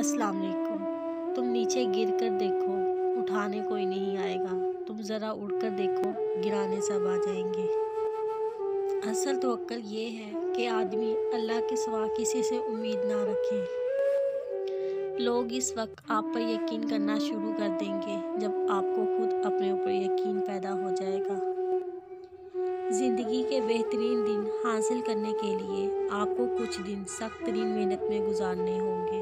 अस्सलाम वालेकुम। तुम नीचे गिर कर देखो, उठाने कोई नहीं आएगा। तुम ज़रा उड़कर देखो, गिराने सब आ जाएँगे। असल तो अक्ल ये है कि आदमी अल्लाह के सिवा किसी से उम्मीद ना रखे। लोग इस वक्त आप पर यकीन करना शुरू कर देंगे, जब आपको खुद अपने ऊपर यकीन पैदा हो जाएगा। ज़िंदगी के बेहतरीन दिन हासिल करने के लिए आपको कुछ दिन सख्त तरीन मेहनत में गुजारने होंगे।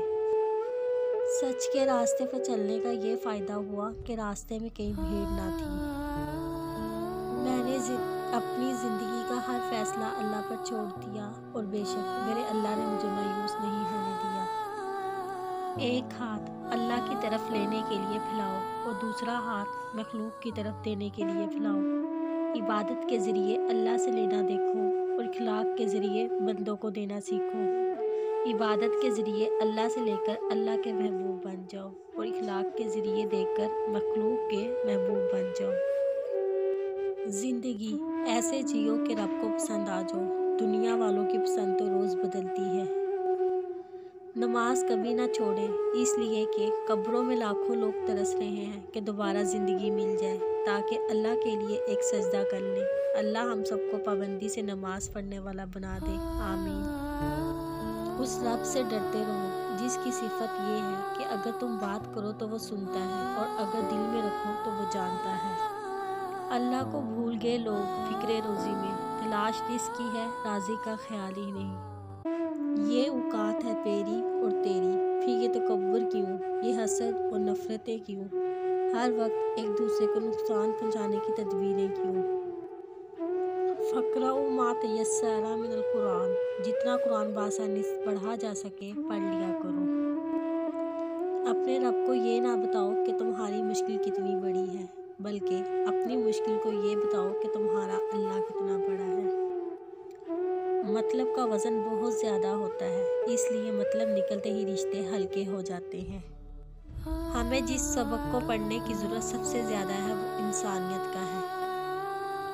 सच के रास्ते पर चलने का ये फ़ायदा हुआ कि रास्ते में कहीं भीड़ ना थी। मैंने अपनी ज़िंदगी का हर फैसला अल्लाह पर छोड़ दिया और बेशक मेरे अल्लाह ने मुझे मायूस नहीं होने दिया। एक हाथ अल्लाह की तरफ़ लेने के लिए फैलाओ और दूसरा हाथ मखलूक की तरफ़ देने के लिए फैलाओ। इबादत के ज़रिए अल्लाह से लेना देखो और खिलाक के ज़रिए बंदों को देना सीखो। इबादत के ज़रिए अल्लाह से लेकर अल्लाह के महबूब बन जाओ और इखलाक के ज़रिए देखकर मखलूक के महबूब बन जाओ। ज़िंदगी ऐसे जियो कि रब को पसंद आ जाओ। दुनिया वालों की पसंद तो रोज़ बदलती है। नमाज़ कभी ना छोड़े, इसलिए कि कब्रों में लाखों लोग तरस रहे हैं कि दोबारा ज़िंदगी मिल जाए, ताकि अल्लाह के लिए एक सजदा कर लें। अल्लाह हम सबको पाबंदी से नमाज़ पढ़ने वाला बना दे। आमीन। उस रब से डरते रहो, जिसकी सिफत ये है कि अगर तुम बात करो तो वो सुनता है और अगर दिल में रखो तो वो जानता है। अल्लाह को भूल गए लोग फ़िक्र रोज़ी में। तलाश जिसकी है, राज़ी का ख्याल ही नहीं। ये औकात है तेरी और तेरी। फिर ये तकबर क्यों? ये हसद और नफ़रतें क्यों? हर वक्त एक दूसरे को नुकसान पहुँचाने की तदबीरें क्यों? फ़करा मात यसारा मिनल कुरान। जितना कुरान बासानी पढ़ा जा सके, पढ़ लिया करो। अपने रब को ये ना बताओ कि तुम्हारी मुश्किल कितनी बड़ी है, बल्कि अपनी मुश्किल को ये बताओ कि तुम्हारा अल्लाह कितना बड़ा है। मतलब का वज़न बहुत ज़्यादा होता है, इसलिए मतलब निकलते ही रिश्ते हल्के हो जाते हैं। हमें जिस सबक को पढ़ने की ज़रूरत सबसे ज़्यादा है, वो इंसानियत का है।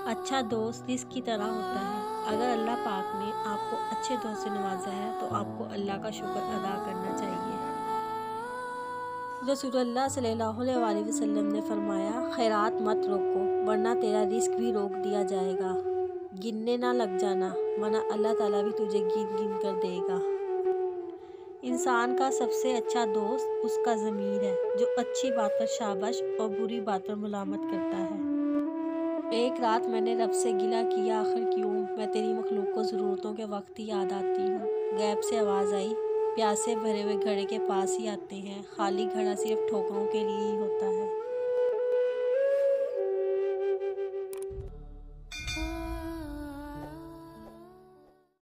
अच्छा दोस्त इसकी तरह होता है। अगर अल्लाह पाक ने आपको अच्छे दोस्त से नवाजा है तो आपको अल्लाह का शुक्र अदा करना चाहिए। रसूलुल्लाह सल्लल्लाहु अलैहि वसल्लम ने फरमाया, खैरात मत रोको, वरना तेरा रिस्क भी रोक दिया जाएगा। गिनने ना लग जाना, वरना अल्लाह ताला भी तुझे गिन गिन कर देगा। इंसान का सबसे अच्छा दोस्त उसका ज़मीर है, जो अच्छी बात पर शाबाश और बुरी बात पर मुलामत करता है। एक रात मैंने रब से गिला किया, आखिर क्यों? मैं तेरी मखलूक को ज़रूरतों के वक्त ही याद आती हूँ। गैप से आवाज़ आई, प्यासे भरे हुए घड़े के पास ही आते हैं। खाली घड़ा सिर्फ़ ठोकरों के लिए ही होता है।